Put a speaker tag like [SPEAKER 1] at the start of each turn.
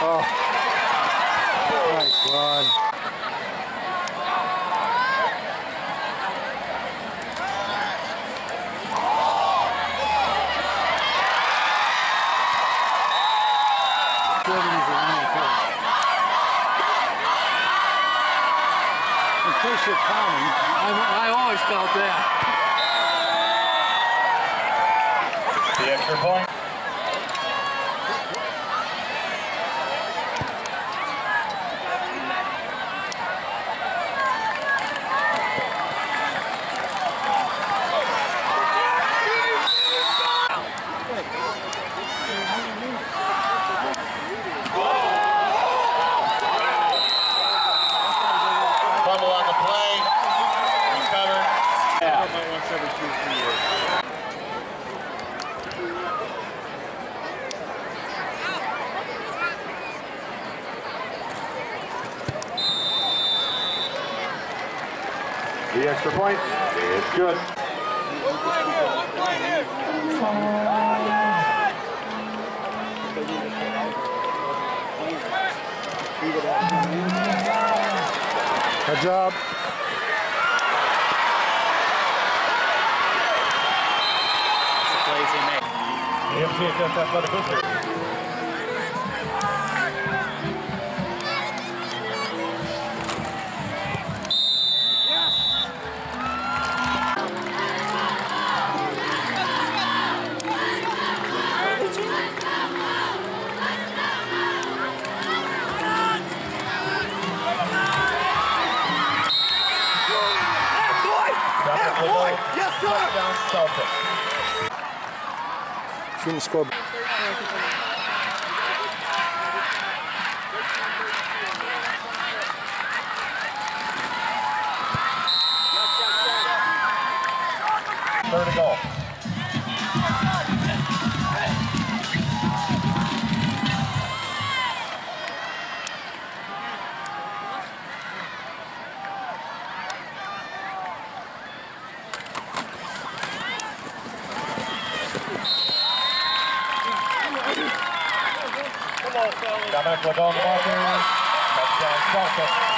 [SPEAKER 1] Oh. Nice run.
[SPEAKER 2] Jordan is around the field. In case you're counting, I, I always felt that.
[SPEAKER 3] The extra point. The extra point is good.
[SPEAKER 1] Good job.
[SPEAKER 2] That's the plays they make.
[SPEAKER 1] Shooting score.
[SPEAKER 3] Third and goal. Dominic ball carrier. Touchdown Celtics.